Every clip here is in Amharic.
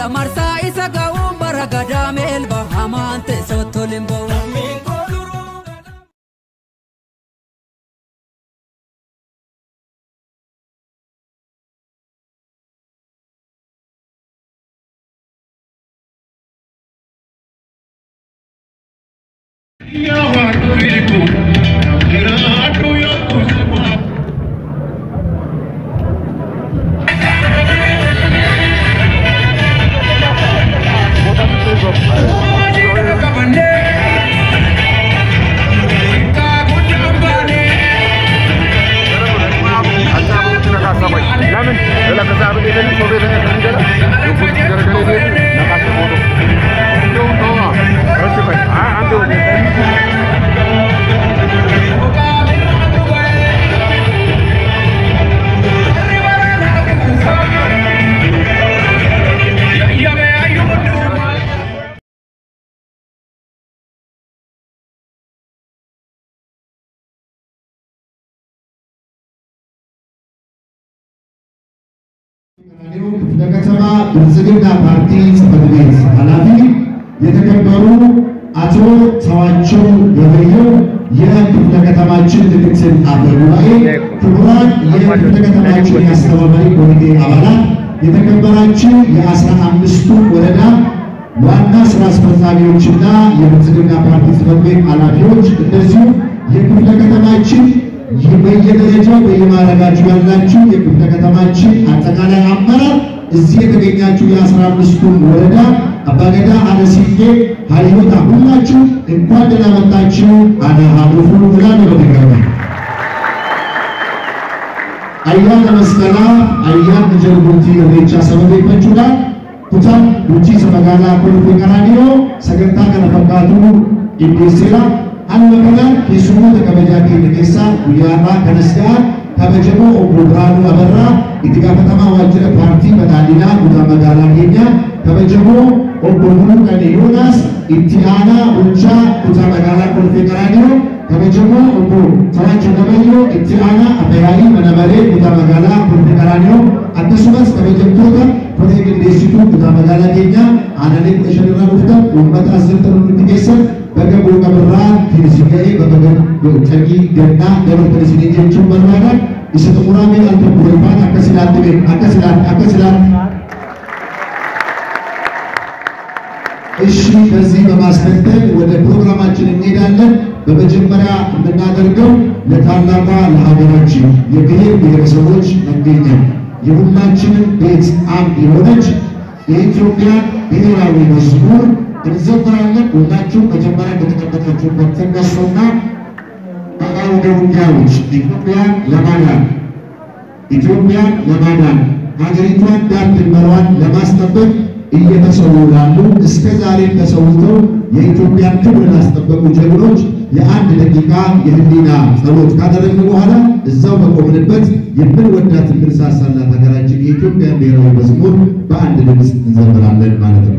fuudha marsaa isa ga'uun bara gadaame elba hamaan teessoo toliin. Yeah, I'm ከተማ ብልጽግና ፓርቲ ጽሕፈት ቤት ኃላፊ የተከበሩ አቶ ተዋቸው ገበየው የክፍለ ከተማችን ምክትል አፈ ጉባኤ፣ ክቡራን የክፍለ ከተማችን የአስተባባሪ ኮሚቴ አባላት፣ የተከበራችሁ የአስራ አምስቱ ወረዳ ዋና ስራ አስፈጻሚዎችና የብልጽግና ፓርቲ ጽሕፈት ቤት ኃላፊዎች እንደዚሁም የክፍለ ከተማችን በየደረጃው በየማዕረጋችሁ ያላችሁ የክፍለ ከተማችን አጠቃላይ አመራር እዚህ የተገኛችሁ የአስራ አምስቱን ወረዳ አባገዳ አነሲዬ ሀይሎታ ሁላችሁ እንኳን ደህና መጣችሁ። አነ ሀዱፉ ብላን በተገባ አያነ መስቀላ አያን ጀርቡቲ ኢሬቻ ሰበቤ ፈቹዳ ኩታን ቡቺ ሰመጋላ ኮልፌ ቀራኒዮ ሰገንታ ከነፈቃቱ ኢዴሴላ Obbo Biraanuu Abarraa itti gaafatamaa waajjira paartii badhaadhinaa kutaa magaalaa keenyaa kabajamoo obbo Muluqane Yoonaas itti aanaa bulchaa kutaa magaalaa Kolfee Qaraaniyoo kabajamoo obbo Tawaachoo Gabayyoo itti aanaa Abayaayii mana maree kutaa magaalaa Kolfee Qaraaniyoo akkasumas kabajamtoota koree qindeessituu kutaa magaalaa keenyaa aanaalee kudha shan irraa dhuftan uummata asirratti nuti keessan gannaa dabartan isinii jechuun barbaadan isa xumuramee al tokko walfaan akka silaatti beeku akka silaatti akka silaatti እሺ ከዚህ በማስከተል ወደ ፕሮግራማችን እንሄዳለን። በመጀመሪያ የምናደርገው ለታላቋ ለሀገራችን የብሔር ብሔረሰቦች መገኛ የሁላችንም ቤት አምድ የሆነች የኢትዮጵያን ብሔራዊ መዝሙር እንዘምራለን። ሁላችሁም መጀመሪያ እንደተቀመጣችሁበት ተነሱና በአውደ ውጊያዎች ኢትዮጵያን ለማዳን ኢትዮጵያን ለማዳን ሀገሪቷን ዳር ድንበሯን ለማስጠበቅ እየተሰዉ ላሉ እስከ ዛሬም ተሰውተው የኢትዮጵያን ክብር ላስጠበቁ ጀግኖች የአንድ ደቂቃ የህሊና ጸሎት ካደረግን በኋላ እዛው በቆምንበት የምንወዳት የምንሳሳላት ሀገራችን የኢትዮጵያን ብሔራዊ መዝሙር በአንድ ድምፅ እንዘምራለን ማለት ነው።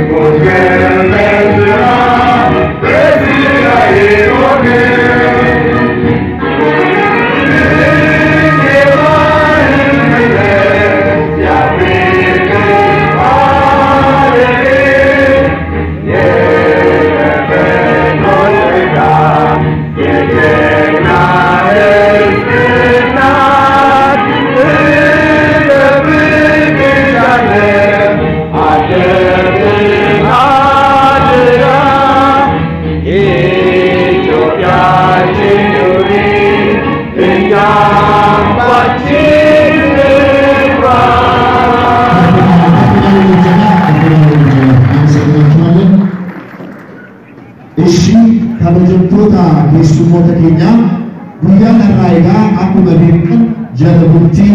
porque እሺ kabajamtoota keessummoota keenyaa guyyaa har'aa egaa akkuma beektu jala bultii